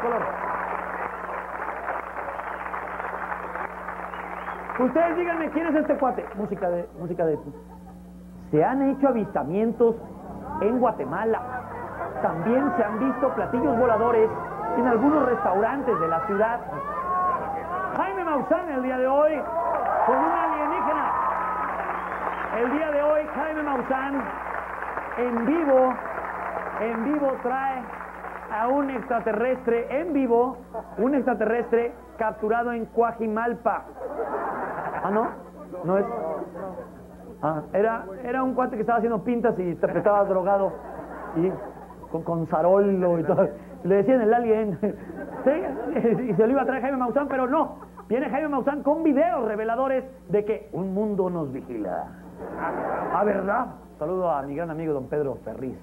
color. Ustedes díganme quién es este cuate. Música de, música de. Se han hecho avistamientos en Guatemala. También se han visto platillos voladores en algunos restaurantes de la ciudad. Jaime Maussan el día de hoy con un alienígena. El día de hoy Jaime Maussan en vivo, en vivo trae a un extraterrestre en vivo, un extraterrestre capturado en Coajimalpa. Ah, ¿no? No es. Ah, era, era un cuate que estaba haciendo pintas y estaba drogado y con, con y todo. Le decían el alien. Sí, y se lo iba a traer Jaime Maussan, pero no. Viene Jaime Maussan con videos reveladores de que un mundo nos vigila. Ah, ¿verdad? Saludo a mi gran amigo don Pedro Ferriz,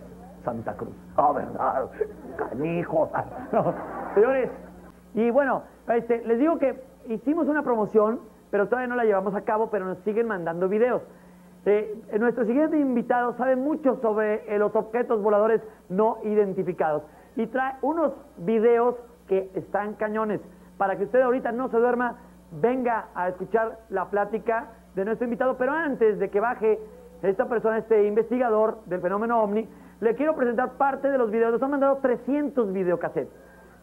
Santa Cruz. Ah, ¿verdad? Canijo. No, señores, y bueno, este, les digo que hicimos una promoción, pero todavía no la llevamos a cabo, pero nos siguen mandando videos. Eh, nuestro siguiente invitado sabe mucho sobre los objetos voladores no identificados y trae unos videos que están cañones. Para que usted ahorita no se duerma, venga a escuchar la plática de nuestro invitado, pero antes de que baje esta persona, este investigador del fenómeno OVNI, le quiero presentar parte de los videos. Nos han mandado 300 videocassettes.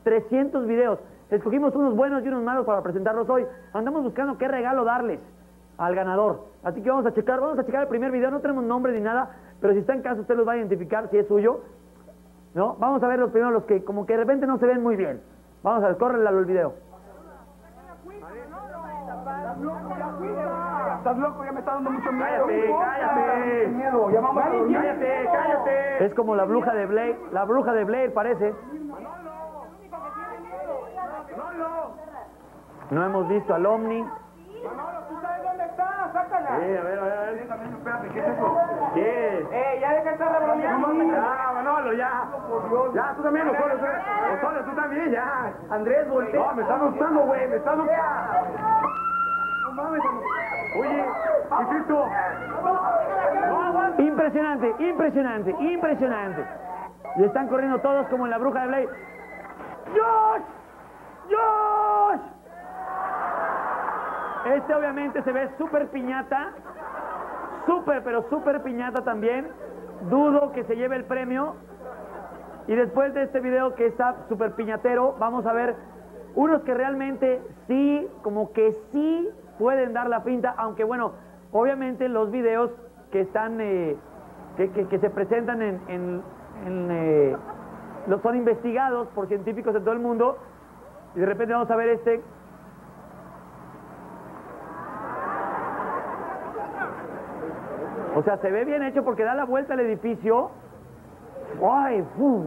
300 videos. Escogimos unos buenos y unos malos para presentarlos hoy. Andamos buscando qué regalo darles al ganador. Así que vamos a checar, vamos a checar el primer video. No tenemos nombre ni nada, pero si está en casa usted los va a identificar si es suyo. ¿No? Vamos a ver los primeros, los que como que de repente no se ven muy bien. Vamos a ver, córrele el video. Estás loco, ya me está dando mucho miedo. Cállate, No cállate. Miedo, ya vamos a dormir. Cállate, cállate. Es como la bruja de Blair, la bruja de Blair parece. No hemos visto al Omni. Manolo, ¿tú sabes dónde está? Sácala. a ver, a ver, a ver. Espérate, ¿qué es eso? ¿Qué es? Eh, ya deja de estar rebroneando. Ya, Manolo, ya. Ya, tú también, Osorio, tú, Osorio, tú también, ya. Andrés, voltea. No, me está asustando, güey, me está asustando. Oye. Impresionante, impresionante, impresionante. Y están corriendo todos como en la bruja de Blade. ¡Josh! ¡Josh! Este obviamente se ve súper piñata. Súper, pero súper piñata también. Dudo que se lleve el premio. Y después de este video que está súper piñatero, vamos a ver unos que realmente sí, como que sí pueden dar la pinta, aunque bueno, obviamente los videos que están, eh, que, que- se presentan en, en- en, eh, son investigados por científicos de todo el mundo, y de repente vamos a ver este O sea, se ve bien hecho porque da la vuelta al edificio. ¡Ay! ¡fum!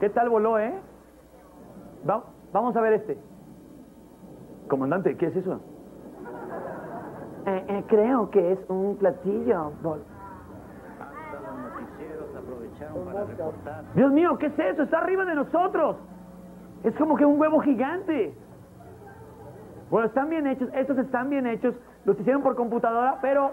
¿Qué tal voló, eh? Va- vamos a ver este. Comandante, ¿qué es eso? Eh, eh, creo que es un platillo. Dios mío, ¿qué es eso? Está arriba de nosotros. Es como que un huevo gigante. Bueno, están bien hechos, estos están bien hechos, los hicieron por computadora, pero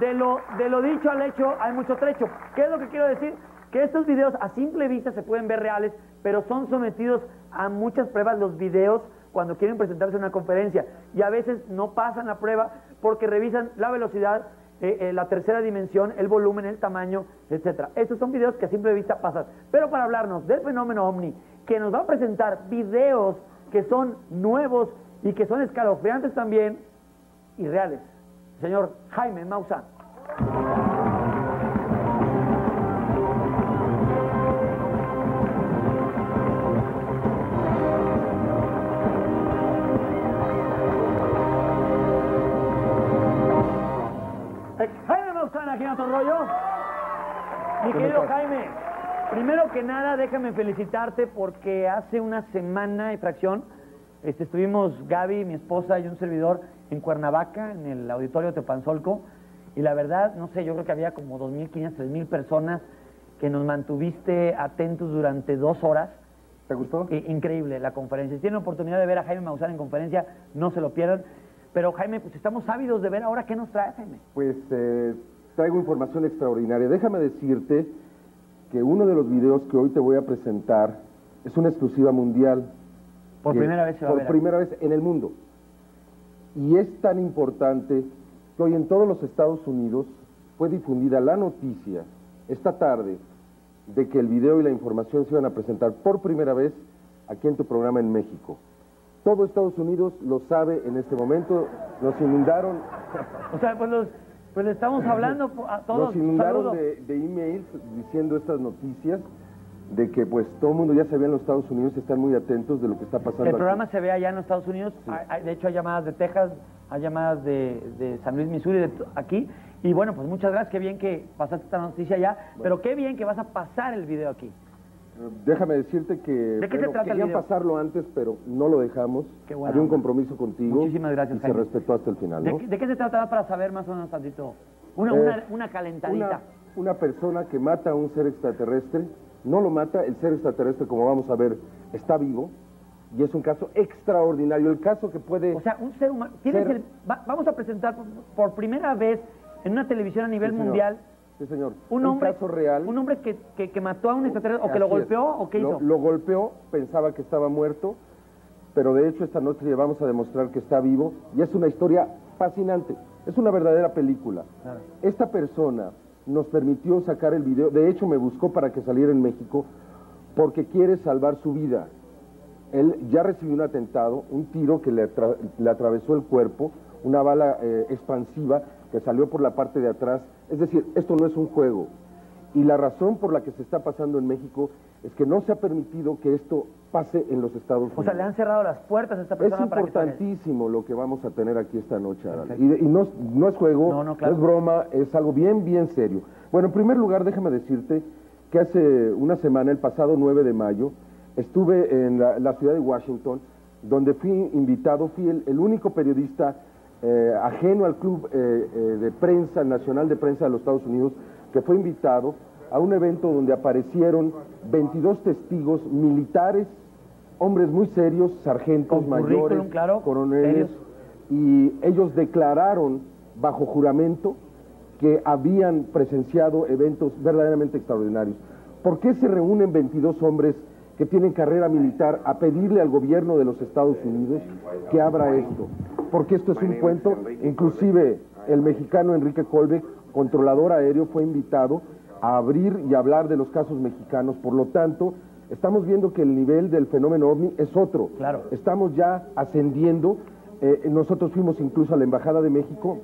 de lo, de lo dicho al hecho hay mucho trecho. ¿Qué es lo que quiero decir? Que estos videos a simple vista se pueden ver reales, pero son sometidos a muchas pruebas los videos cuando quieren presentarse en una conferencia. Y a veces no pasan la prueba porque revisan la velocidad, eh, eh, la tercera dimensión, el volumen, el tamaño, etcétera. Estos son videos que a simple vista pasan. Pero para hablarnos del fenómeno OVNI, que nos va a presentar videos que son nuevos y que son escalofriantes también y reales. Señor Jaime Maussan. Otro rollo. Mi querido Jaime, primero que nada, déjame felicitarte porque hace una semana y fracción este, estuvimos Gaby, mi esposa y un servidor en Cuernavaca, en el auditorio Tepanzolco, y la verdad, no sé, yo creo que había como 2.500, 3.000 personas que nos mantuviste atentos durante dos horas. ¿Te gustó? I- increíble la conferencia. Si tienen oportunidad de ver a Jaime Maussan en conferencia, no se lo pierdan. Pero Jaime, pues estamos ávidos de ver ahora qué nos trae Jaime. Pues eh, traigo información extraordinaria. Déjame decirte que uno de los videos que hoy te voy a presentar Es una exclusiva mundial. Por que- primera vez se va a Por ver aquí. primera vez en el mundo. Y es tan importante que hoy en todos los Estados Unidos fue difundida la noticia esta tarde de que el video y la información se iban a presentar por primera vez aquí en tu programa en México. Todo Estados Unidos lo sabe en este momento. Nos inundaron, O sea, pues, los, pues le estamos hablando a todos. nos inundaron de, de emails diciendo estas noticias de que pues todo el mundo ya se ve en los Estados Unidos y están muy atentos de lo que está pasando. El aquí. programa se ve allá en los Estados Unidos. Hay- hay- de hecho, hay llamadas de Texas, hay llamadas de, de San Luis, Missouri, de aquí. Y bueno, pues muchas gracias. Qué bien que pasaste esta noticia allá. Pero qué bien que vas a pasar el video aquí. Déjame decirte que ¿De qué se trata el querían video? pasarlo antes, pero no lo dejamos. Qué buena Había un compromiso contigo. Muchísimas gracias, Y se respetó hasta el final, ¿De, qué- de qué se trata para saber más o menos tantito? Una, Eh, una, una calentadita. Una, una persona que mata a un ser extraterrestre, no lo mata, el ser extraterrestre, como vamos a ver, está vivo. Y es un caso extraordinario. El caso que puede... O sea, un ser humano. Ser- el- va- vamos a presentar por, primera vez en una televisión a nivel Sí, señor. Sí, señor. un hombre, caso real. un hombre que, que, que mató a un extraterrestre o que lo es. golpeó o qué hizo. Lo golpeó, pensaba que estaba muerto, pero de hecho esta noche le vamos a demostrar que está vivo y es una historia fascinante. Es una verdadera película. Esta persona nos permitió sacar el video, de hecho me buscó para que saliera en México porque quiere salvar su vida. Él ya recibió un atentado, un tiro que le, atra- le atravesó el cuerpo, una bala eh, expansiva que salió por la parte de atrás. Es decir, esto no es un juego. Y la razón por la que se está pasando en México es que no se ha permitido que esto pase en los Estados Unidos. O sea, le han cerrado las puertas a esta Es persona para que salga. importantísimo lo que vamos a tener aquí esta noche. Y, y no, es- no es juego, No, no, claro. es broma, es algo bien, bien serio. Bueno, en primer lugar, déjame decirte que hace una semana, el pasado 9 de mayo, estuve en la, la ciudad de Washington, donde fui invitado, fui el, el único periodista eh, ajeno al Club eh, eh, de Prensa, Nacional de Prensa de los Estados Unidos, que fue invitado a un evento donde aparecieron 22 testigos militares, hombres muy serios, sargentos Con mayores, claro, coroneles, serios. y ellos declararon bajo juramento que habían presenciado eventos verdaderamente extraordinarios. ¿Por qué se reúnen 22 hombres que tienen carrera militar a pedirle al gobierno de los Estados Unidos que abra esto? Porque esto es un cuento, inclusive el mexicano Enrique Colbeck, controlador aéreo, fue invitado a abrir y hablar de los casos mexicanos. Por lo tanto, estamos viendo que el nivel del fenómeno ovni es otro. Claro. Estamos ya ascendiendo. Eh, nosotros fuimos incluso a la Embajada de México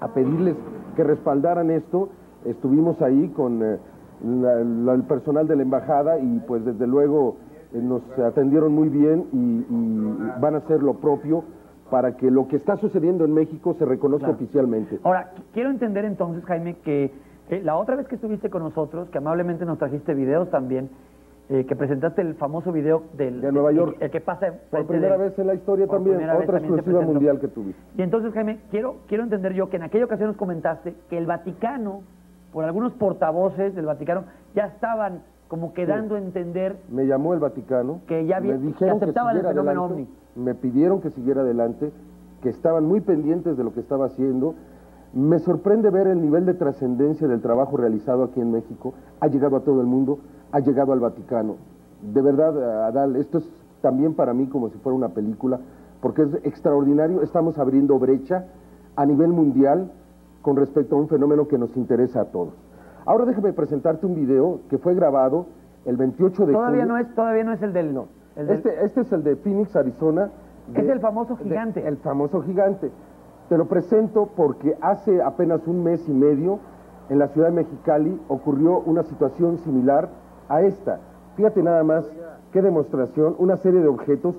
a pedirles que respaldaran esto. Estuvimos ahí con eh, la- la- el personal de la Embajada y pues desde luego eh, nos atendieron muy bien y, y van a hacer lo propio para que lo que está sucediendo en México se reconozca Claro. oficialmente. Ahora, qu- quiero entender entonces, Jaime, que eh, la otra vez que estuviste con nosotros, que amablemente nos trajiste videos también, eh, que presentaste el famoso video del, De Nueva York. el, que pasa Por primera vez en la historia también, otra exclusiva mundial que tuviste. Y entonces, Jaime, quiero, quiero entender yo que en aquella ocasión nos comentaste que el Vaticano, por algunos portavoces del Vaticano, ya estaban como quedando a entender Me llamó el Vaticano. Que ya había- me dijeron que aceptaban el fenómeno adelante, Me pidieron que siguiera adelante, que estaban muy pendientes de lo que estaba haciendo. Me sorprende ver el nivel de trascendencia del trabajo realizado aquí en México. Ha llegado a todo el mundo, ha llegado al Vaticano. De verdad, Adal, esto es también para mí como si fuera una película, porque es extraordinario. Estamos abriendo brecha a nivel mundial con respecto a un fenómeno que nos interesa a todos. Ahora déjame presentarte un video que fue grabado el 28 de Todavía junio. no es, todavía no es el del. No, el del- este, este es el de Phoenix, Arizona. Es el famoso de- gigante. el famoso gigante. Te lo presento porque hace apenas un mes y medio en la ciudad de Mexicali ocurrió una situación similar a esta. Fíjate nada más qué demostración, una serie de objetos.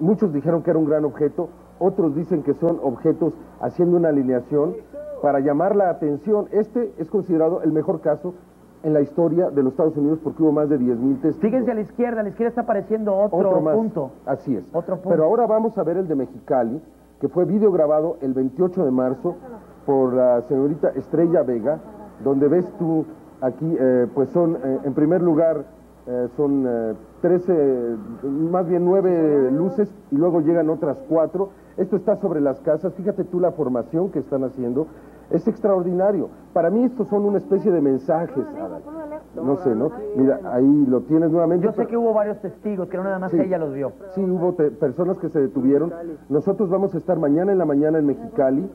Muchos dijeron que era un gran objeto, otros dicen que son objetos haciendo una alineación para llamar la atención. Este es considerado el mejor caso en la historia de los Estados Unidos porque hubo más de 10.000 testigos. Fíjense a la izquierda, a la izquierda está apareciendo otro, Otro más. punto. Así es. Otro punto. Pero ahora vamos a ver el de Mexicali, que fue video grabado el 28 de marzo por la señorita Estrella Vega, donde ves tú aquí, eh, pues son, eh, en primer lugar, eh, son eh, 13, más bien 9 luces y luego llegan otras cuatro. Esto está sobre las casas, fíjate tú la formación que están haciendo, es extraordinario. Para mí estos son una especie de mensajes, no sé, ¿no? Mira, ahí lo tienes nuevamente. Yo sé que hubo varios testigos, que no nada más Sí. ella los vio. Sí, hubo personas que se detuvieron. Nosotros vamos a estar mañana en la mañana en Mexicali.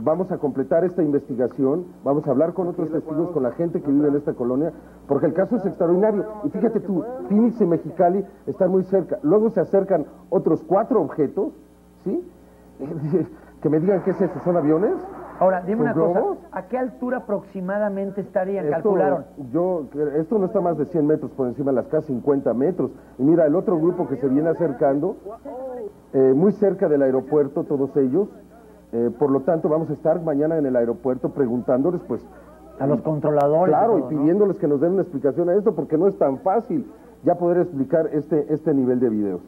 Vamos a completar esta investigación. Vamos a hablar con otros testigos, con la gente que vive en esta colonia, porque el caso es extraordinario. Y fíjate tú, Phoenix y Mexicali están muy cerca. Luego se acercan otros cuatro objetos, ¿sí? que me digan qué es eso, ¿son aviones? Ahora, dime ¿Son una cosa? ¿a qué altura aproximadamente estarían? Esto, ¿Calcularon? Yo, esto no está más de 100 metros por encima de las casas, 50 metros. Y mira, el otro grupo que se viene acercando, eh, muy cerca del aeropuerto, todos ellos. Eh, por lo tanto, vamos a estar mañana en el aeropuerto preguntándoles, pues, A los controladores. claro, y y todo, ¿no? pidiéndoles que nos den una explicación a esto, porque no es tan fácil ya poder explicar este, este nivel de videos.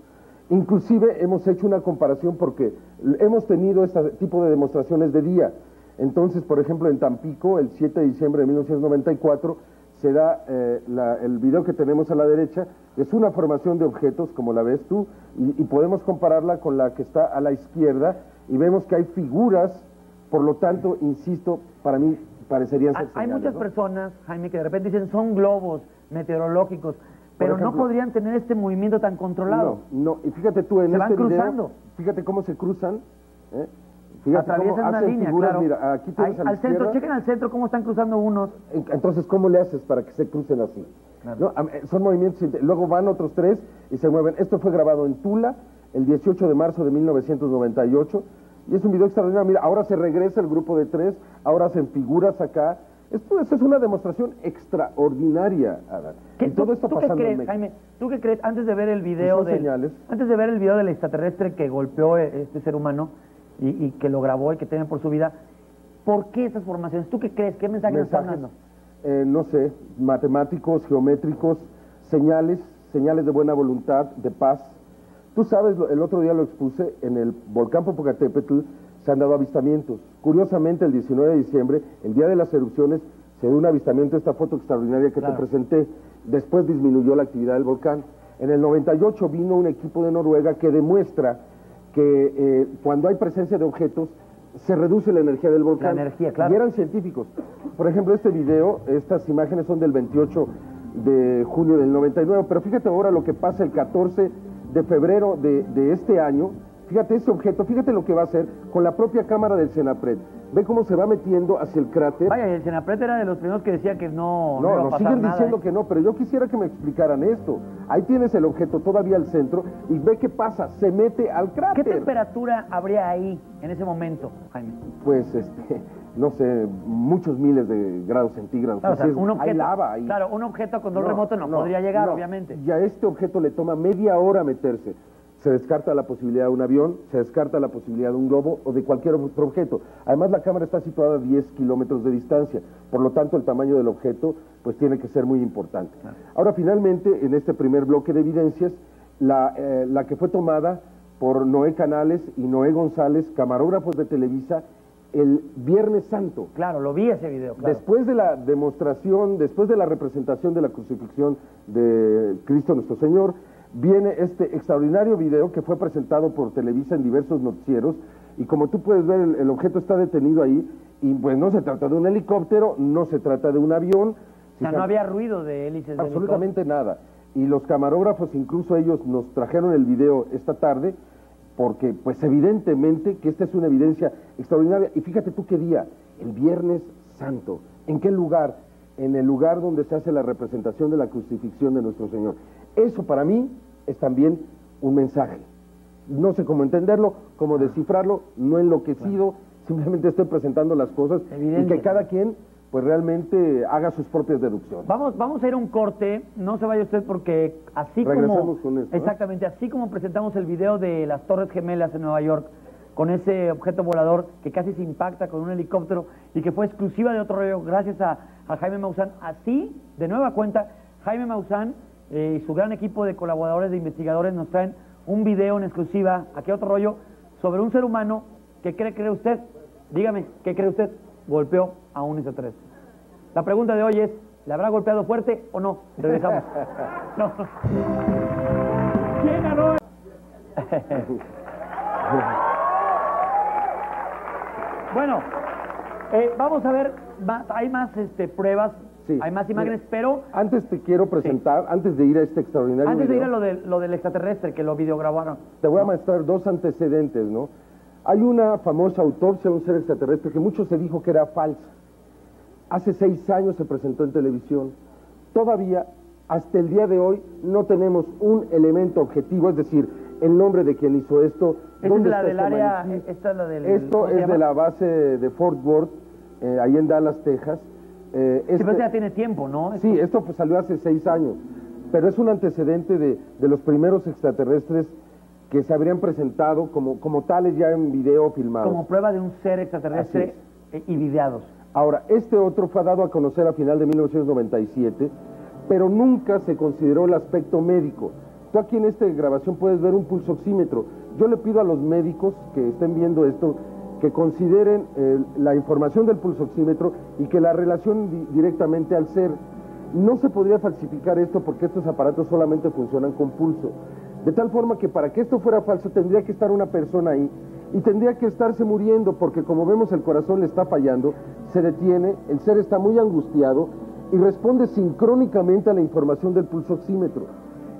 Inclusive hemos hecho una comparación porque hemos tenido este tipo de demostraciones de día. Entonces, por ejemplo, en Tampico, el 7 de diciembre de 1994, se da eh, la- el video que tenemos a la derecha, es una formación de objetos, como la ves tú, y, y podemos compararla con la que está a la izquierda, y vemos que hay figuras, por lo tanto, insisto, para mí parecerían ser Hay- señales, muchas ¿no? personas, Jaime, que de repente dicen son globos meteorológicos, pero no podrían tener este movimiento tan controlado. No, no, y fíjate tú en Se van este video, cruzando. fíjate cómo se cruzan, ¿eh? fíjate cómo Atraviesan una línea, figuras, claro. mira, aquí Ahí, al centro, chequen al centro cómo están cruzando unos. en- entonces ¿cómo le haces para que se crucen así? Claro. ¿No? Son movimientos, luego van otros tres y se mueven. Esto fue grabado en Tula el 18 de marzo de 1998 y es un video extraordinario. Mira, ahora se regresa el grupo de tres, ahora hacen figuras acá. Esto, es una demostración extraordinaria, Adán. ¿Qué- Y todo tú, está tú qué pasando crees. Jaime? ¿Tú qué crees antes de ver el video son del señales. antes de ver el video del extraterrestre que golpeó e- este ser humano y, y que lo grabó y que teme por su vida? ¿Por qué esas formaciones? ¿Tú qué crees? ¿Qué mensaje están dando? eh, no sé, matemáticos, geométricos, señales, señales de buena voluntad, de paz. Tú sabes, el otro día lo expuse, en el volcán Popocatépetl se han dado avistamientos. Curiosamente, el 19 de diciembre, el día de las erupciones, se dio un avistamiento, esta foto extraordinaria que Claro. te presenté. Después disminuyó la actividad del volcán. En el 98 vino un equipo de Noruega que demuestra que eh, cuando hay presencia de objetos, se reduce la energía del volcán. energía, claro. Y eran científicos. Por ejemplo, este video, estas imágenes son del 28 de junio del 99, pero fíjate ahora lo que pasa el 14 de febrero de, de este año. Fíjate ese objeto, fíjate lo que va a hacer con la propia cámara del Senapred. Ve cómo se va metiendo hacia el cráter. Vaya, y el Senapret era de los primeros que decía que no, no, No, iba a nos pasar siguen nada, diciendo ¿eh? que no, pero yo quisiera que me explicaran esto. Ahí tienes el objeto todavía al centro y ve qué pasa, se mete al ¿Qué cráter. temperatura habría ahí en ese momento, Jaime? Pues, este, no sé, muchos miles de grados centígrados. Claro, o sea, un objeto, hay lava ahí. Claro, un objeto a control remoto no, podría llegar, no. obviamente. Y a este objeto le toma media hora meterse. Se descarta la posibilidad de un avión, se descarta la posibilidad de un globo o de cualquier otro objeto. Además, la cámara está situada a 10 kilómetros de distancia, por lo tanto, el tamaño del objeto pues tiene que ser muy importante. Ahora, finalmente, en este primer bloque de evidencias, la, eh, la que fue tomada por Noé Canales y Noé González, camarógrafos de Televisa, el Viernes Santo. Claro, lo vi ese video, claro. Después de la demostración, después de la representación de la crucifixión de Cristo nuestro Señor, viene este extraordinario video que fue presentado por Televisa en diversos noticieros y como tú puedes ver el, el objeto está detenido ahí y pues no se trata de un helicóptero, no se trata de un avión. o sea, no había ruido de hélices de Absolutamente nada. Y los camarógrafos, incluso ellos nos trajeron el video esta tarde, porque pues evidentemente que esta es una evidencia extraordinaria. Y fíjate tú qué día, el Viernes Santo. ¿En qué lugar? En el lugar donde se hace la representación de la crucifixión de nuestro Señor. Eso para mí es también un mensaje. No sé cómo entenderlo, cómo descifrarlo, no enloquecido, simplemente estoy presentando las cosas y que cada quien pues realmente haga sus propias deducciones. Vamos, vamos a ir a un corte, no se vaya usted porque así Regresamos como con esto, ¿eh? exactamente así como presentamos el video de las Torres Gemelas en Nueva York con ese objeto volador que casi se impacta con un helicóptero y que fue exclusiva de otro rollo gracias a, a Jaime Maussan, así de nueva cuenta Jaime Maussan eh, y su gran equipo de colaboradores de investigadores nos traen un video en exclusiva, aquí otro rollo, sobre un ser humano que cree, cree usted, dígame, ¿qué cree usted? Golpeó a un extraterrestre. La pregunta de hoy es, ¿le habrá golpeado fuerte o no? Regresamos. No. ¿Quién ganó? bueno, eh, vamos a ver, más- hay más este, pruebas. Sí. Hay más imágenes, pero Antes te quiero presentar, antes de ir a este extraordinario antes de ir a lo, del- lo del extraterrestre, que lo videograbaron. te voy a mostrar dos antecedentes, ¿no? Hay una famosa autopsia de un ser extraterrestre que mucho se dijo que era falsa. Hace seis años se presentó en televisión. Todavía, hasta el día de hoy, no tenemos un elemento objetivo, es decir, el nombre de quien hizo esto. Esta es la del área, esta es la del... Esto ¿cómo se es de la base de Fort Worth, eh, ahí en Dallas, Texas. Eh, Sí, pero este- ya tiene tiempo, ¿no? Sí, esto pues salió hace seis años, pero es un antecedente de, de los primeros extraterrestres que se habrían presentado como, como tales ya en video filmado. Como prueba de un ser extraterrestre y videados. Ahora, este otro fue dado a conocer a final de 1997, pero nunca se consideró el aspecto médico. Tú aquí en esta grabación puedes ver un pulsoxímetro. Yo le pido a los médicos que estén viendo esto que consideren eh, la información del pulsoxímetro y que la relacionen di- directamente al ser. No se podría falsificar esto porque estos aparatos solamente funcionan con pulso. De tal forma que para que esto fuera falso tendría que estar una persona ahí y tendría que estarse muriendo porque como vemos el corazón le está fallando, se detiene, el ser está muy angustiado y responde sincrónicamente a la información del pulsoxímetro.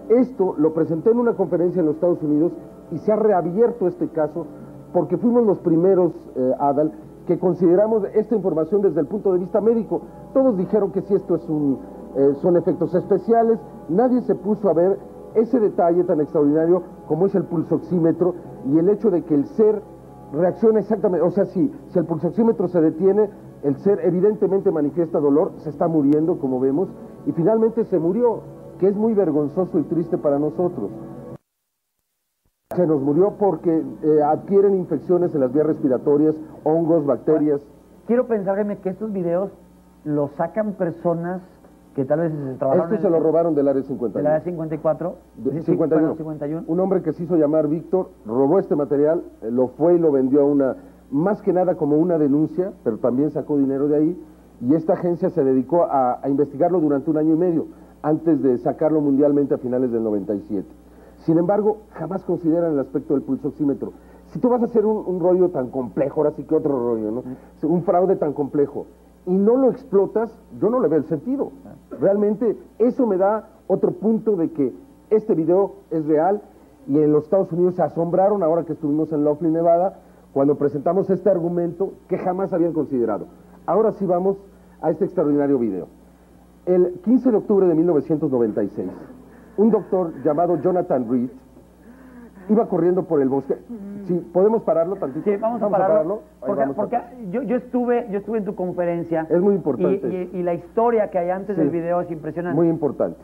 Esto lo presenté en una conferencia en los Estados Unidos y se ha reabierto este caso porque fuimos los primeros, eh, Adal, que consideramos esta información desde el punto de vista médico. Todos dijeron que si esto es un, eh, son efectos especiales, nadie se puso a ver ese detalle tan extraordinario como es el pulsoxímetro y el hecho de que el ser reacciona exactamente, o sea, si, si el pulsoxímetro se detiene, el ser evidentemente manifiesta dolor, se está muriendo, como vemos, y finalmente se murió, que es muy vergonzoso y triste para nosotros. Se nos murió porque eh, adquieren infecciones en las vías respiratorias, hongos, bacterias. Quiero pensar, Jaime, que estos videos los sacan personas que tal vez se trabajaron Esto se lo robaron del área de 51. la 54. De- Sí, sí, 51. bueno, 51. Un hombre que se hizo llamar Víctor robó este material, eh, lo fue y lo vendió a una, más que nada como una denuncia, pero también sacó dinero de ahí, y esta agencia se dedicó a, a investigarlo durante un año y medio, antes de sacarlo mundialmente a finales del 97. Sin embargo, jamás consideran el aspecto del pulsoxímetro. Si tú vas a hacer un, un rollo tan complejo, ahora sí que otro rollo, ¿no? Un fraude tan complejo, y no lo explotas, yo no le veo el sentido. Realmente eso me da otro punto de que este video es real y en los Estados Unidos se asombraron ahora que estuvimos en Laughlin, Nevada, cuando presentamos este argumento que jamás habían considerado. Ahora sí vamos a este extraordinario video. El 15 de octubre de 1996, un doctor llamado Jonathan Reed iba corriendo por el bosque. Sí, ¿Podemos pararlo tantito? Sí, vamos, a pararlo. Porque vamos a porque pararlo. yo, yo, estuve, yo estuve en tu conferencia. Es muy importante. Y, y- y la historia que hay antes Sí. del video es impresionante. Muy importante.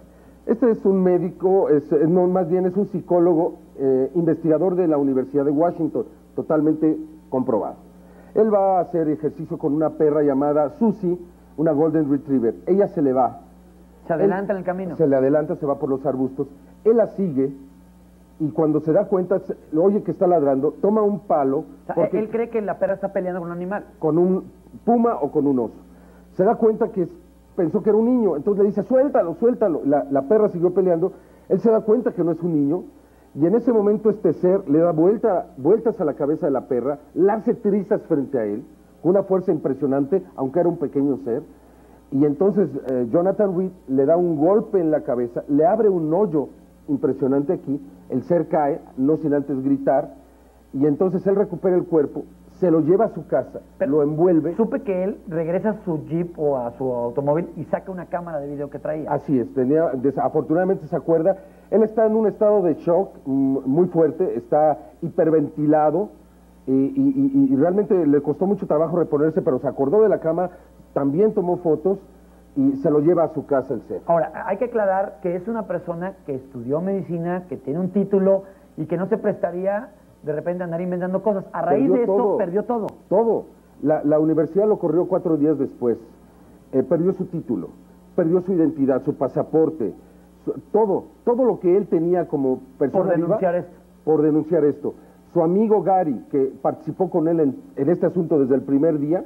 Este es un médico, es- no, más bien es un psicólogo, eh, investigador de la Universidad de Washington, totalmente comprobado. Él va a hacer ejercicio con una perra llamada Susie, una Golden Retriever. Ella se le va. Se adelanta Él en el camino. Se le adelanta, se va por los arbustos. Él la sigue y cuando se da cuenta, se- oye que está ladrando, toma un palo. O sea, porque- él cree que la perra está peleando con un animal. con un puma o con un oso. Se da cuenta que es- pensó que era un niño, entonces le dice, suéltalo, suéltalo. La, la perra siguió peleando, él se da cuenta que no es un niño, y en ese momento este ser le da vuelta, vueltas a la cabeza de la perra, la hace trizas frente a él, con una fuerza impresionante, aunque era un pequeño ser, y entonces eh, Jonathan Reed le da un golpe en la cabeza, le abre un hoyo impresionante aquí, el ser cae, no sin antes gritar, y entonces él recupera el cuerpo, se lo lleva a su casa, Pero lo envuelve. Supe que él regresa a su jeep o a su automóvil y saca una cámara de video que traía. Así es, tenía, des- afortunadamente se acuerda, él está en un estado de shock mm, muy fuerte, está hiperventilado y- y realmente le costó mucho trabajo reponerse, pero se acordó de la cama, también tomó fotos y se lo lleva a su casa el ser. Ahora, hay que aclarar que es una persona que estudió medicina, que tiene un título y que no se prestaría de repente a andar inventando cosas. A raíz Perdió de esto, todo. perdió todo. Todo. La, la universidad lo corrió cuatro días después. Eh, perdió su título, perdió su identidad, su pasaporte, su- todo, todo lo que él tenía como persona Por viva, denunciar esto. por denunciar esto. Su amigo Gary, que participó con él en, en este asunto desde el primer día,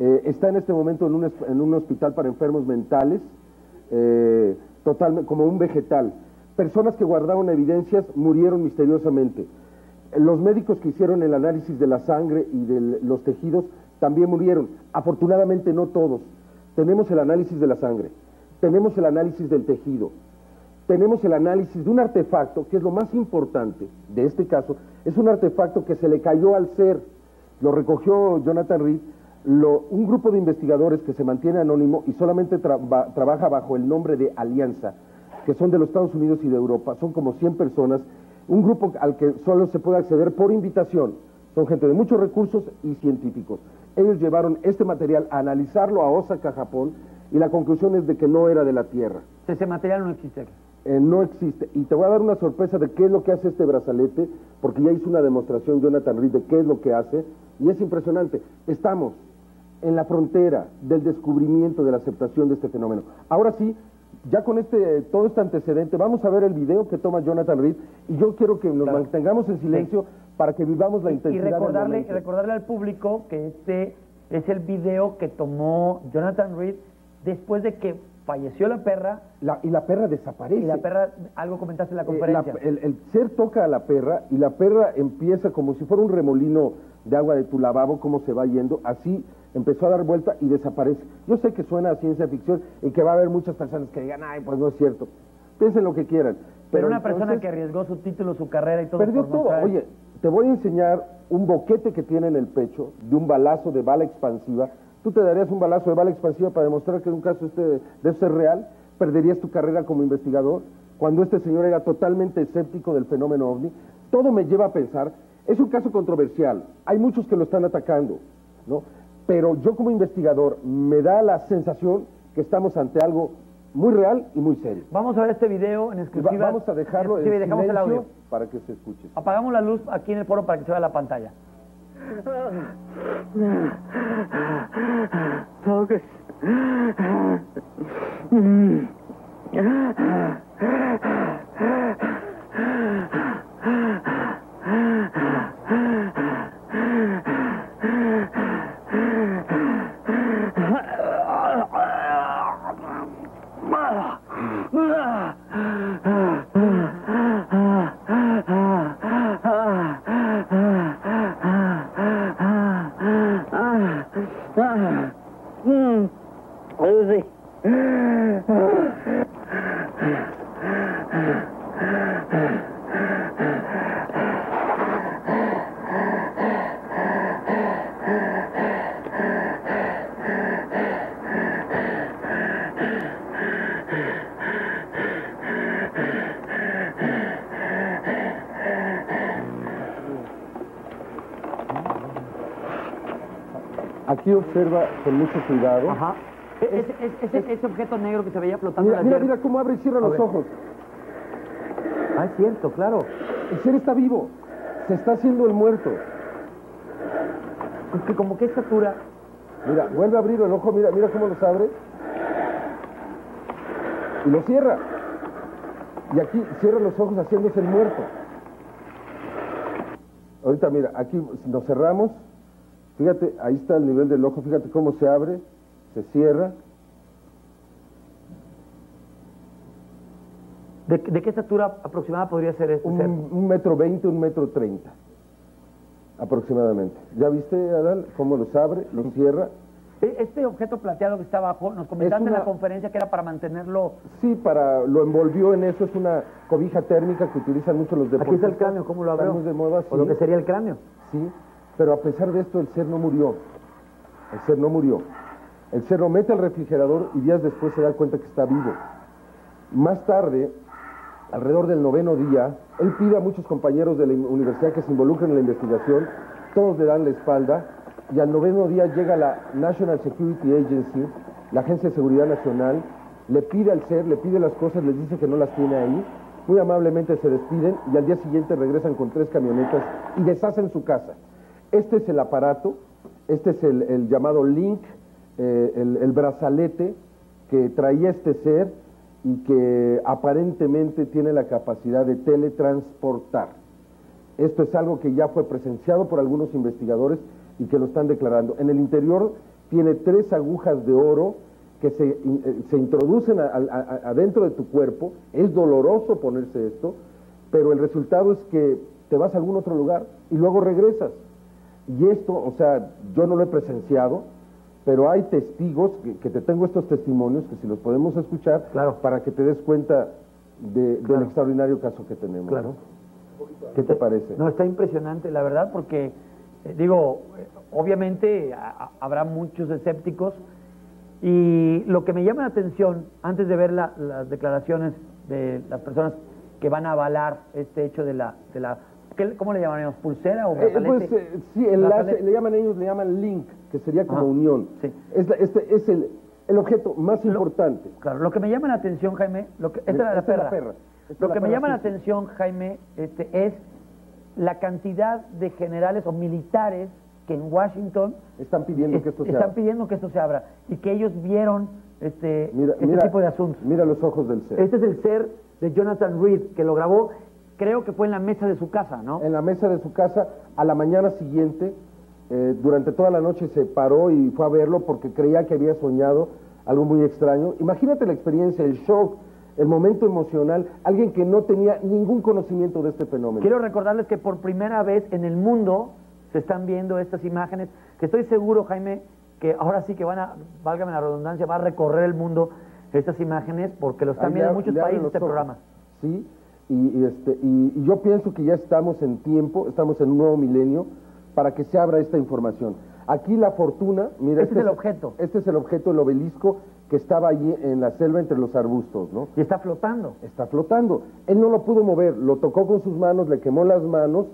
eh, está en este momento en un, en un hospital para enfermos mentales, eh, como un vegetal. Personas que guardaron evidencias murieron misteriosamente. Los médicos que hicieron el análisis de la sangre y de los tejidos también murieron. Afortunadamente no todos, tenemos el análisis de la sangre, tenemos el análisis del tejido, tenemos el análisis de un artefacto que es lo más importante de este caso, es un artefacto que se le cayó al ser, lo recogió Jonathan Reed, lo- un grupo de investigadores que se mantiene anónimo y solamente traba- trabaja bajo el nombre de Alianza, que son de los Estados Unidos y de Europa, son como 100 personas, un grupo al que solo se puede acceder por invitación, son gente de muchos recursos y científicos. Ellos llevaron este material a analizarlo a Osaka, Japón, y la conclusión es de que no era de la Tierra. Ese material no existe aquí. Eh, no existe. Y te voy a dar una sorpresa de qué es lo que hace este brazalete, porque ya hizo una demostración Jonathan Reed de qué es lo que hace, y es impresionante. Estamos en la frontera del descubrimiento, de la aceptación de este fenómeno. Ahora sí, ya con este todo este antecedente, vamos a ver el video que toma Jonathan Reed, y yo quiero que nos Claro. mantengamos en silencio para que vivamos la Y intensidad del recordarle, momento. recordarle al público que este es el video que tomó Jonathan Reed después de que falleció la perra La- y la perra desaparece. y la perra, algo comentaste en la Eh, conferencia. la- el, el ser toca a la perra y la perra empieza como si fuera un remolino de agua de tu lavabo, como se va yendo, así empezó a dar vuelta y desaparece. Yo sé que suena a ciencia ficción y que va a haber muchas personas que digan, ay, pues no es cierto. Piensen lo que quieran. Pero una persona que arriesgó su título, su carrera y todo Perdió por todo. mostrar- Oye, te voy a enseñar un boquete que tiene en el pecho de un balazo de bala expansiva. ¿Tú te darías un balazo de bala expansiva para demostrar que en un caso este, de es real? ¿Perderías tu carrera como investigador? Cuando este señor era totalmente escéptico del fenómeno ovni. Todo me lleva a pensar, es un caso controversial. Hay muchos que lo están atacando, ¿no? Pero yo como investigador me da la sensación que estamos ante algo muy real y muy serio. Vamos a ver este video en va- exclusiva. vamos a dejarlo en dejamos el audio. para que se escuche. Apagamos la luz aquí en el foro para que se vea la pantalla. 버그스. 음. Aquí observa con mucho cuidado. Ajá. E- Ese, ese- objeto negro que se veía flotando Mira, en la mira, tierra. mira cómo abre y cierra A los ver. ojos. Ah, es cierto, claro. El ser está vivo. Se está haciendo el muerto. Es que como que estatura. Mira, vuelve a abrir el ojo, mira, mira cómo los abre. Y lo cierra. Y aquí cierra los ojos haciéndose el muerto. Ahorita mira, aquí nos cerramos. Fíjate, ahí está el nivel del ojo, fíjate cómo se abre, se cierra. ¿De, de qué estatura aproximada podría ser este ser? Un, metro veinte, un metro treinta. Aproximadamente. ¿Ya viste, Adán, cómo los abre, los cierra? E- Este objeto plateado que está abajo, nos comentaste en la conferencia que era para mantenerlo... Sí, para lo envolvió en eso, es una cobija térmica que utilizan mucho los Aquí está deportistas. el cráneo, ¿cómo lo abrió? De moda, O lo que sería el cráneo. Sí, pero a pesar de esto el ser no murió. El ser no murió. El ser lo mete al refrigerador y días después se da cuenta que está vivo. Más tarde, alrededor del noveno día, él pide a muchos compañeros de la universidad que se involucren en la investigación, todos le dan la espalda, y al noveno día llega la National Security Agency, la Agencia de Seguridad Nacional, le pide al ser, le pide las cosas, les dice que no las tiene ahí, muy amablemente se despiden y al día siguiente regresan con tres camionetas y deshacen su casa. Este es el aparato, este es el, llamado link, eh, el, brazalete que traía este ser y que aparentemente tiene la capacidad de teletransportar. Esto es algo que ya fue presenciado por algunos investigadores y que lo están declarando. En el interior tiene tres agujas de oro que se, eh, se introducen adentro de tu cuerpo. Es doloroso ponerse esto, pero el resultado es que te vas a algún otro lugar y luego regresas. Y esto, o sea, yo no lo he presenciado, pero hay testigos, que, que te tengo estos testimonios, que si los podemos escuchar, Claro. para que te des cuenta de- del extraordinario caso que tenemos. Claro. ¿no? ¿Qué te parece? No, está impresionante, la verdad, porque, eh, digo, eh, obviamente a- habrá muchos escépticos y lo que me llama la atención, antes de ver la- las declaraciones de las personas que van a avalar este hecho de la, de la ¿qué- ¿cómo le llamaríamos? ¿Pulsera o Eh, brazalete? pues eh, sí, enlace, le llaman ellos, le llaman link, que sería como Ajá, unión. sí. Es, la- este, es el, el objeto más importante. Claro, lo que me llama la atención, Jaime, lo que, esta es la Esta es la perra. Esta Lo que me llama la atención, Jaime, este, es la cantidad de generales o militares que en Washington Están pidiendo que esto se están abra. pidiendo que esto se abra y que ellos vieron este, Mira, este mira- tipo de asuntos. Mira los ojos del ser. Este es el ser de Jonathan Reed, que lo grabó, creo que fue en la mesa de su casa, ¿no? En la mesa de su casa, a la mañana siguiente, eh, durante toda la noche se paró y fue a verlo porque creía que había soñado algo muy extraño. Imagínate la experiencia, el shock, el momento emocional, alguien que no tenía ningún conocimiento de este fenómeno. Quiero recordarles que por primera vez en el mundo se están viendo estas imágenes, que estoy seguro, Jaime, que ahora sí que van a, válgame la redundancia, va a recorrer el mundo estas imágenes porque lo están viendo en muchos países este ojos. programa. Sí, y, y este, y, y yo pienso que ya estamos en tiempo, estamos en un nuevo milenio para que se abra esta información. Aquí la fortuna, mira, Este es el objeto. Este es el objeto, el obelisco que estaba allí en la selva entre los arbustos, ¿no? Y está flotando. Está flotando. Él no lo pudo mover, lo tocó con sus manos, le quemó las manos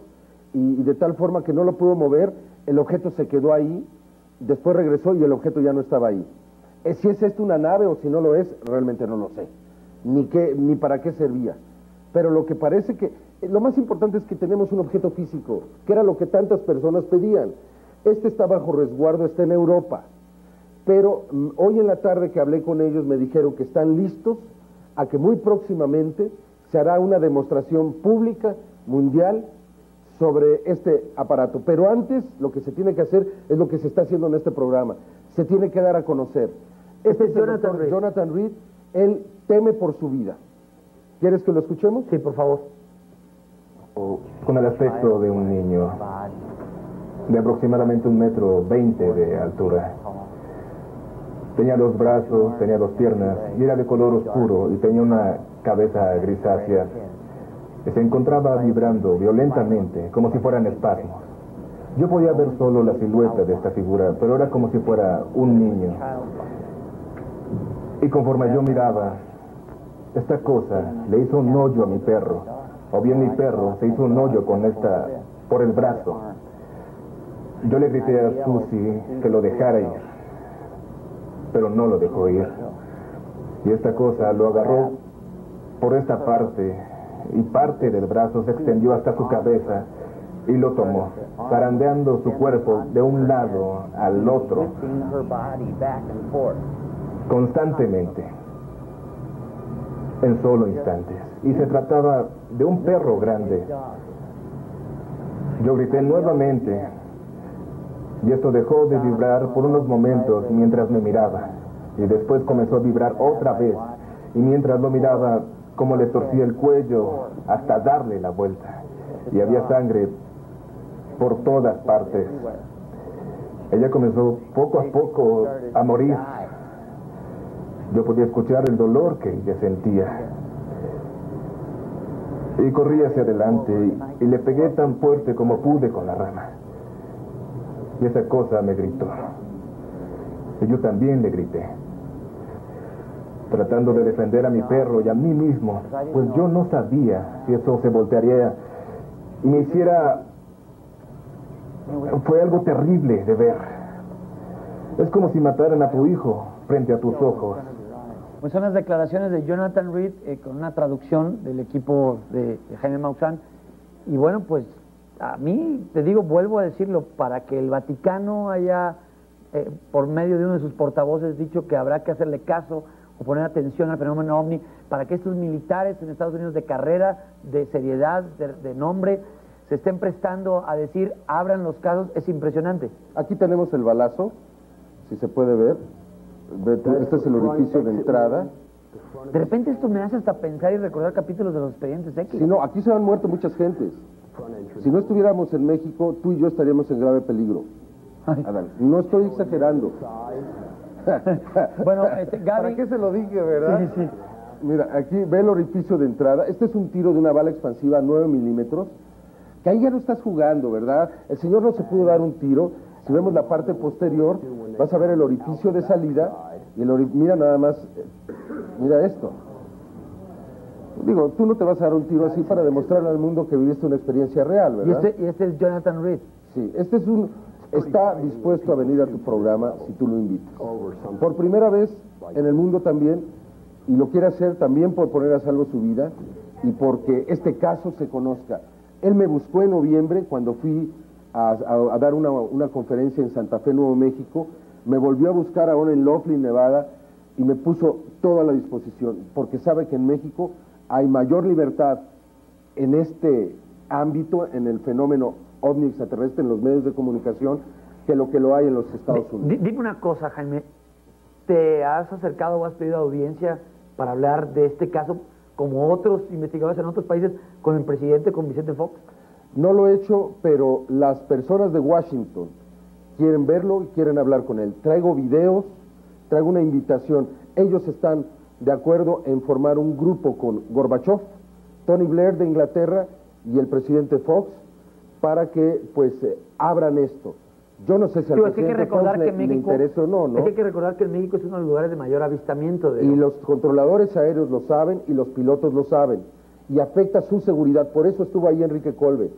y, y de tal forma que no lo pudo mover, el objeto se quedó ahí, después regresó y el objeto ya no estaba ahí. Eh, Si es esto una nave o si no lo es, realmente no lo sé, ni, qué, ni para qué servía. Pero lo que parece que, eh, lo más importante es que tenemos un objeto físico, que era lo que tantas personas pedían. Este está bajo resguardo, está en Europa. Pero mm, hoy en la tarde que hablé con ellos me dijeron que están listos a que muy próximamente se hará una demostración pública, mundial, sobre este aparato. Pero antes lo que se tiene que hacer es lo que se está haciendo en este programa. Se tiene que dar a conocer. Este es el Jonathan Reed. Jonathan Reed. Él teme por su vida. ¿Quieres que lo escuchemos? Sí, por favor. con el aspecto de un niño de aproximadamente un metro veinte de altura. Tenía dos brazos, tenía dos piernas, y era de color oscuro y tenía una cabeza grisácea. Se encontraba vibrando violentamente, como si fueran espasmos. Yo podía ver solo la silueta de esta figura, pero era como si fuera un niño. Y conforme yo miraba, esta cosa le hizo un hoyo a mi perro, o bien mi perro se hizo un hoyo con esta por el brazo. Yo le grité a Susie que lo dejara ir, pero no lo dejó ir. Y esta cosa lo agarró por esta parte y parte del brazo se extendió hasta su cabeza y lo tomó, zarandeando su cuerpo de un lado al otro constantemente, en solo instantes. Y se trataba de un perro grande. Yo grité nuevamente y esto dejó de vibrar por unos momentos mientras me miraba. Y después comenzó a vibrar otra vez. Y mientras lo miraba, como le torcía el cuello hasta darle la vuelta. Y había sangre por todas partes. Ella comenzó poco a poco a morir. Yo podía escuchar el dolor que ella sentía. Y corrí hacia adelante y, le pegué tan fuerte como pude con la rama. Y esa cosa me gritó. Y yo también le grité. Tratando de defender a mi perro y a mí mismo, pues yo no sabía si eso se voltearía y me hiciera... Fue algo terrible de ver. Es como si mataran a tu hijo frente a tus ojos. Pues son las declaraciones de Jonathan Reed eh, con una traducción del equipo de, Jaime Maussan. Y bueno, pues a mí, te digo, vuelvo a decirlo, para que el Vaticano haya, eh, por medio de uno de sus portavoces, dicho que habrá que hacerle caso o poner atención al fenómeno ovni, para que estos militares en Estados Unidos de carrera, de seriedad, de nombre, se estén prestando a decir, abran los casos, es impresionante. Aquí tenemos el balazo, si se puede ver. Este es el orificio de entrada. De repente esto me hace hasta pensar y recordar capítulos de los expedientes X. Si no, aquí se han muerto muchas gentes. Si no estuviéramos en México, tú y yo estaríamos en grave peligro. Adán, no estoy exagerando. Bueno, este, Gaby- ¿Para qué se lo dije, verdad? Sí, sí. Mira, aquí ve el orificio de entrada. Este es un tiro de una bala expansiva a 9 milímetros. Que ahí ya no estás jugando, ¿verdad? El señor no se pudo dar un tiro. Si vemos la parte posterior, vas a ver el orificio de salida. Y el ori- mira nada más, eh, mira esto. Digo, tú no te vas a dar un tiro así para demostrarle al mundo que viviste una experiencia real, Y ¿verdad? este, y este es Jonathan Reed. Sí, este es un... Está dispuesto a venir a tu programa si tú lo invitas. Por primera vez en el mundo también, y lo quiere hacer también por poner a salvo su vida y porque este caso se conozca. Él me buscó en noviembre cuando fui a, a- a dar una, una conferencia en Santa Fe, Nuevo México, me volvió a buscar ahora en Laughlin, Nevada, y me puso toda la disposición, porque sabe que en México hay mayor libertad en este ámbito, en el fenómeno ovni extraterrestre, en los medios de comunicación, que lo que lo hay en los Estados Unidos. Dime una cosa, Jaime. ¿Te has acercado o has pedido audiencia para hablar de este caso, como otros investigadores en otros países, con el presidente, con Vicente Fox? No lo he hecho, pero las personas de Washington quieren verlo y quieren hablar con él. Traigo videos, traigo una invitación. Ellos están de acuerdo en formar un grupo con Gorbachev, Tony Blair de Inglaterra y el presidente Fox para que pues eh, abran esto. Yo no sé si al Digo, es que hay que presidente recordar Fox que le, interesa o no, ¿no? hay que recordar que México es uno de los lugares de mayor avistamiento de. Y los controladores aéreos lo saben y los pilotos lo saben. Y afecta su seguridad. Por eso estuvo ahí Enrique Colbe.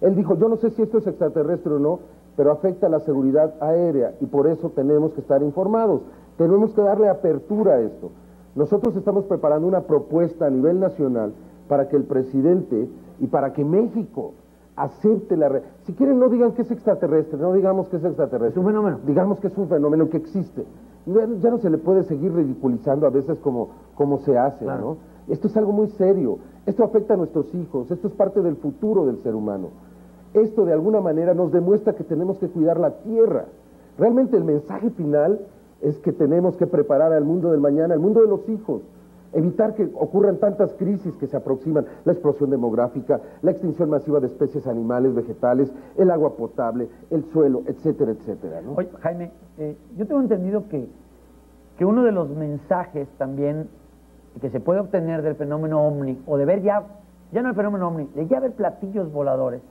Él dijo, yo no sé si esto es extraterrestre o no, pero afecta la seguridad aérea y por eso tenemos que estar informados. Tenemos que darle apertura a esto. Nosotros estamos preparando una propuesta a nivel nacional para que el presidente y para que México acepte la... re- Si quieren, no digan que es extraterrestre, no digamos que es extraterrestre. Es un fenómeno. Digamos que es un fenómeno que existe. Ya, no se le puede seguir ridiculizando a veces como, como se hace, Claro. ¿no? Esto es algo muy serio. Esto afecta a nuestros hijos. Esto es parte del futuro del ser humano. Esto de alguna manera nos demuestra que tenemos que cuidar la tierra. Realmente el mensaje final es que tenemos que preparar al mundo del mañana, al mundo de los hijos. Evitar que ocurran tantas crisis que se aproximan, la explosión demográfica, la extinción masiva de especies animales, vegetales, el agua potable, el suelo, etcétera, etcétera. ¿no? Oye, Jaime, eh, yo tengo entendido que, que uno de los mensajes también que se puede obtener del fenómeno ovni, o de ver ya, ya no el fenómeno ovni, de ya ver platillos voladores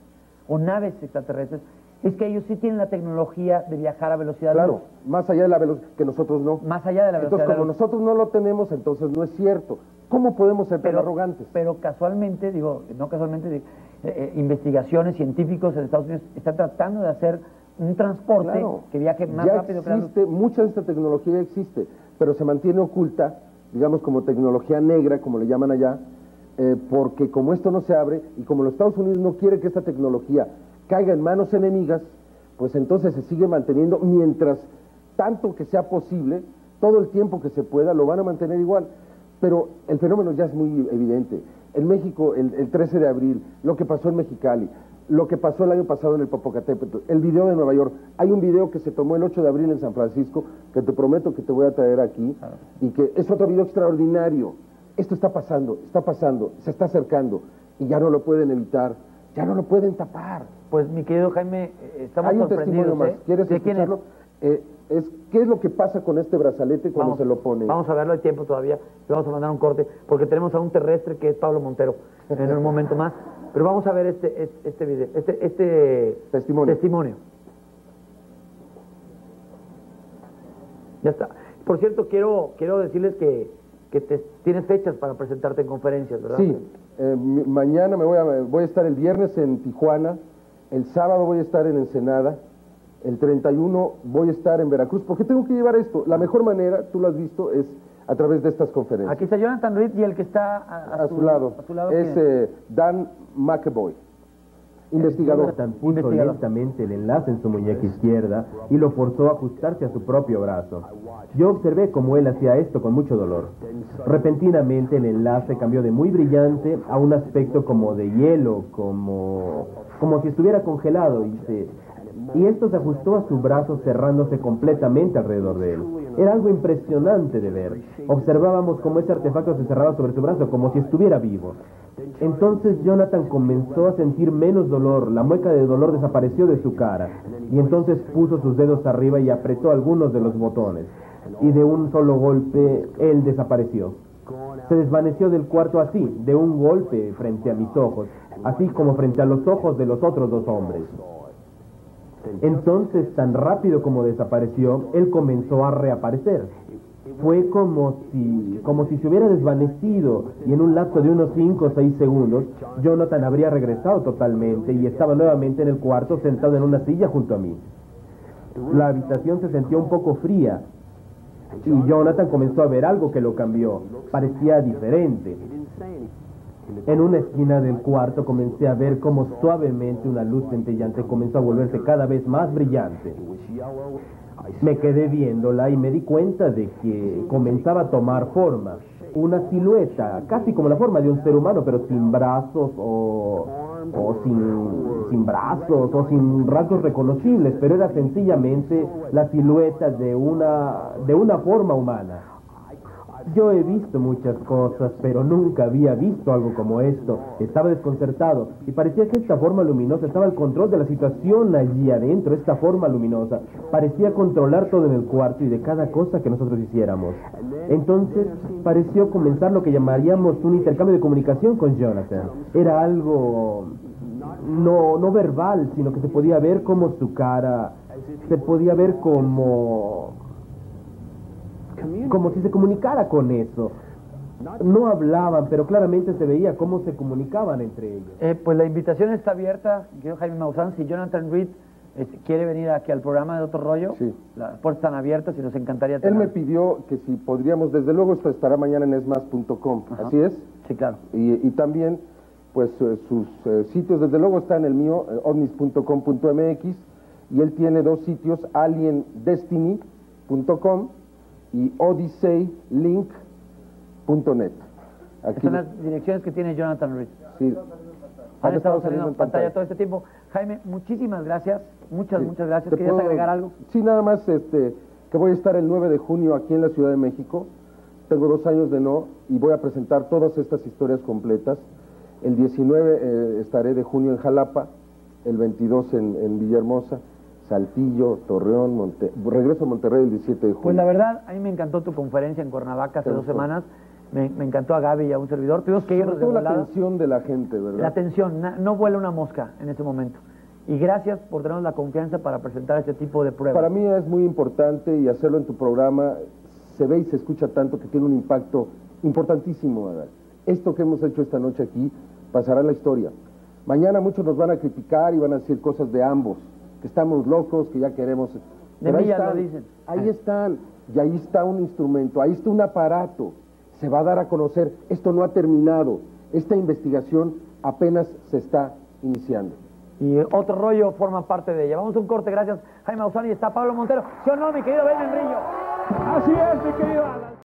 o naves extraterrestres, es que ellos sí tienen la tecnología de viajar a velocidad Claro, luz, más allá de la velocidad, que nosotros no. más allá de la velocidad Entonces, de como la nosotros no lo tenemos, entonces no es cierto. ¿Cómo podemos ser tan arrogantes? pero casualmente, digo, no casualmente, eh, eh, investigaciones científicos en Estados Unidos están tratando de hacer un transporte Claro. que viaje más ya rápido que la luz. mucha de esta tecnología existe, pero se mantiene oculta, digamos como tecnología negra, como le llaman allá, eh, porque como esto no se abre y como los Estados Unidos no quiere que esta tecnología caiga en manos enemigas, pues entonces se sigue manteniendo mientras tanto que sea posible, todo el tiempo que se pueda, lo van a mantener igual. Pero el fenómeno ya es muy evidente. En México, el, el 13 de abril, lo que pasó en Mexicali, lo que pasó el año pasado en el Popocatépetl, el video de Nueva York. Hay un video que se tomó el 8 de abril en San Francisco, que te prometo que te voy a traer aquí, y que es otro video extraordinario. Esto está pasando, está pasando, se está acercando, y ya no lo pueden evitar, ya no lo pueden tapar. Pues mi querido Jaime, eh, estamos Hay un testimonio más, ¿eh? ¿quieres ¿De quién es? escucharlo? Eh, es, ¿Qué es lo que pasa con este brazalete cuando Vamos, se lo pone? Vamos a verlo, hay tiempo todavía. Le vamos a mandar un corte, porque tenemos a un terrestre que es Pablo Montero en un momento más. Pero vamos a ver este, este, este video, este, este Testimonio. testimonio. Ya está. Por cierto, quiero, quiero decirles que, que te- tienes fechas para presentarte en conferencias, ¿verdad? Sí, eh, mañana me voy a, voy a estar el viernes en Tijuana, el sábado voy a estar en Ensenada, el 31 voy a estar en Veracruz. ¿Por qué tengo que llevar esto? La mejor manera, tú lo has visto, es a través de estas conferencias. Aquí está Jonathan Reed y el que está a, a, su lado, a su lado, es ¿quién eh, Dan McAvoy, investigador. Jonathan puso Investigador. lentamente el enlace en su muñeca izquierda y lo forzó a ajustarse a su propio brazo. Yo observé cómo él hacía esto con mucho dolor. Repentinamente el enlace cambió de muy brillante a un aspecto como de hielo, como, como si estuviera congelado y. Y esto se ajustó a su brazo cerrándose completamente alrededor de él. Era algo impresionante de ver. Observábamos cómo ese artefacto se cerraba sobre su brazo, como si estuviera vivo. Entonces Jonathan comenzó a sentir menos dolor, la mueca de dolor desapareció de su cara, y entonces puso sus dedos arriba y apretó algunos de los botones, y de un solo golpe él desapareció. Se desvaneció del cuarto así, de un golpe frente a mis ojos, así como frente a los ojos de los otros dos hombres. Entonces, tan rápido como desapareció, él comenzó a reaparecer. Fue como si, como si se hubiera desvanecido y en un lapso de unos 5 o 6 segundos, Jonathan habría regresado totalmente y estaba nuevamente en el cuarto sentado en una silla junto a mí. La habitación se sentía un poco fría y Jonathan comenzó a ver algo que lo cambió. Parecía diferente. En una esquina del cuarto comencé a ver cómo suavemente una luz centellante comenzó a volverse cada vez más brillante. Me quedé viéndola y me di cuenta de que comenzaba a tomar forma. Una silueta, casi como la forma de un ser humano, pero sin brazos o, o sin, sin brazos o sin rasgos reconocibles, pero era sencillamente la silueta de una, de una forma humana. Yo he visto muchas cosas, pero nunca había visto algo como esto. Estaba desconcertado y parecía que esta forma luminosa estaba al control de la situación allí adentro. Esta forma luminosa parecía controlar todo en el cuarto y de cada cosa que nosotros hiciéramos. Entonces pareció comenzar lo que llamaríamos un intercambio de comunicación con Jonathan. Era algo no, no verbal, sino que se podía ver como su cara, se podía ver como como si se comunicara con eso. No hablaban, pero claramente se veía cómo se comunicaban entre ellos. Eh, pues la invitación está abierta, yo Jaime Maussan, si Jonathan Reed eh, quiere venir aquí al programa de Otro Rollo, Sí. las puertas están abiertas y nos encantaría Él me pidió que si podríamos, desde luego esto estará mañana en esmas.com, así es. Sí, claro. Y, y también, pues eh, sus eh, sitios, desde luego está en el mío, eh, ovnis.com.mx, y él tiene dos sitios, aliendestiny.com y odysseylink.net. Aquí, Son las direcciones que tiene Jonathan Reed. sí. Han estado saliendo en pantalla todo este tiempo. Jaime, muchísimas gracias. Muchas, Sí. muchas gracias. ¿Te ¿Querías puedo- agregar algo? Sí, nada más este, que voy a estar el 9 de junio aquí en la Ciudad de México. Tengo dos años de no y voy a presentar todas estas historias completas. El 19 eh, estaré de junio en Jalapa, el 22 en, en Villahermosa, Saltillo, Torreón, Monte- regreso a Monterrey el 17 de junio. Pues la verdad, a mí me encantó tu conferencia en Cuernavaca hace ¿Te dos semanas. Me, me encantó a Gaby y a un servidor. Tuvimos que irnos de la atención de la gente, ¿verdad? La atención, no vuela una mosca en ese momento. Y gracias por tenernos la confianza para presentar este tipo de pruebas. Para mí es muy importante y hacerlo en tu programa se ve y se escucha tanto que tiene un impacto importantísimo. Adal. Esto que hemos hecho esta noche aquí pasará en la historia. Mañana muchos nos van a criticar y van a decir cosas de ambos, que estamos locos, que ya queremos... Pero ahí mí ya lo dicen. Ahí están, y ahí está un instrumento, ahí está un aparato, se va a dar a conocer, esto no ha terminado, esta investigación apenas se está iniciando. Y otro rollo forma parte de ella. Vamos a un corte, gracias Jaime Ausani está Pablo Montero. ¿Sí o no, mi querido Ben Brillo? Así es, mi querido Alan.